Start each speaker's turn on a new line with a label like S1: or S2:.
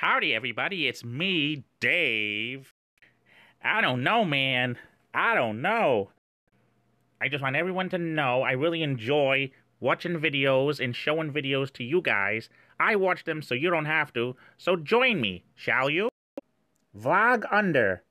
S1: Howdy, everybody. It's me, Dave. I don't know, man. I don't know. I just want everyone to know I really enjoy watching videos and showing videos to you guys. I watch them so you don't have to. So join me, shall you? Vlog under.